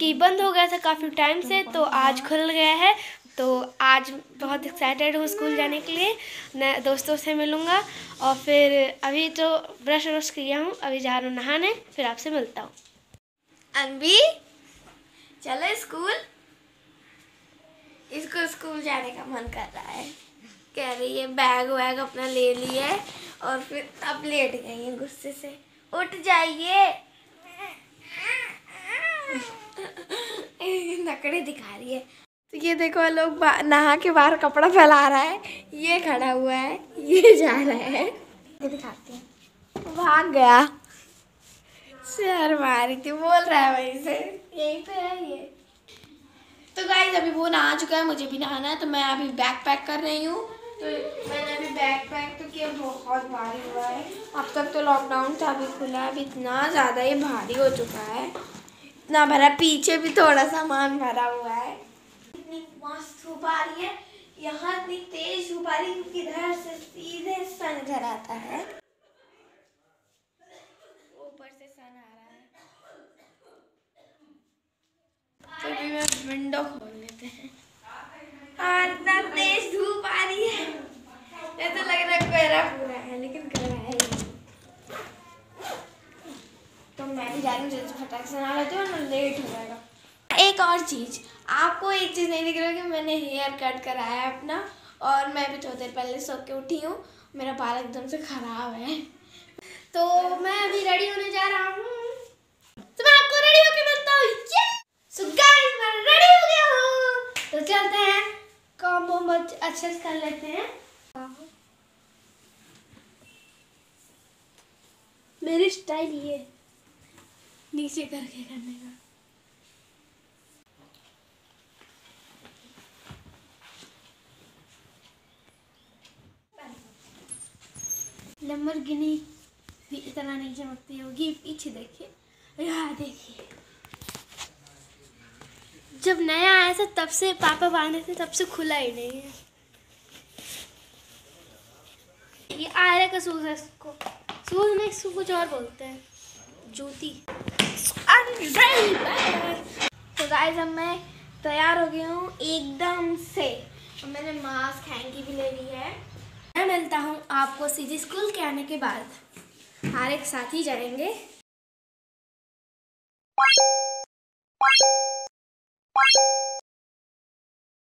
कि बंद हो गया था काफ़ी टाइम से तो आज खुल गया है। तो आज बहुत एक्साइटेड हूँ स्कूल जाने के लिए। मैं दोस्तों से मिलूँगा और फिर अभी तो ब्रश व्रश किया हूँ। अभी जा रहा हूँ नहाने, फिर आपसे मिलता हूँ। अनबी, चलो स्कूल। इसको स्कूल जाने का मन कर रहा है। कह रही है, बैग वैग अपना ले लिए और फिर अब लेट गई है गुस्से से। उठ जाइए। नकड़े दिखा रही है। तो ये देखो लोग नहा के बाहर कपड़ा फैला रहा है। ये खड़ा हुआ है ये जा रहा है। ये दिखाती हूँ। भाग गया। शहर मारी थी बोल रहा है वहीं से। यहीं पे है ये। तो गाइस अभी वो नहा चुका है मुझे भी नहाना है तो मैं अभी बैग पैक कर रही हूँ। तो मैंने अभी बैग पैक तो किया बहुत भारी हुआ है। अब तक तो लॉकडाउन था अभी खुला है अभी इतना ज़्यादा ये भारी हो चुका है। इतना भरा पीछे भी थोड़ा सामान भरा हुआ है। इतनी मस्त धूप आ रही है। यहाँ इतनी तेज धूप आ रही है क्योंकि इधर से सीधे सन घर आता है। ऊपर से सन आ रहा है। तो अभी मैं विंडो खोल लेते हैं। और इतना तेज धूप आ रही है। ऐसा लग रहा है कोहरा पूरा है लेकिन कोहरा है ही नहीं। मैं जा रही हूँ जल्दी फटाक से नहा लेती वरना लेट हो जाएगा। एक और चीज़ आपको एक चीज़ नहीं दिख रही कि मैंने हेयर कट कराया है अपना और मैं भी थोड़ी देर पहले सो के उठी हूँ। मेरा बाल एकदम से ख़राब है। तो मैं अभी रेडी होने जा रहा हूँ। तो तो अच्छे से कर लेते हैं। मेरी स्टाइल ये है, नीचे करके करने का। लंबरगिनी भी इतना नहीं चमकती होगी, पीछे देखिए। यहाँ देखिए। जब नया आया था, तब से पापा बांधे थे, तब से खुला ही नहीं है। ये आयरा का सूज है इसको। सूज नहीं, इसको कुछ और बोलते हैं। जूती। तो गाइस अब मैं तैयार हो गई हूँ एकदम से। और मैंने मास्क हैंकी भी ले ली है। मैं मिलता हूँ आपको सीधे स्कूल के आने के बाद। हर एक साथ ही जाएँगे।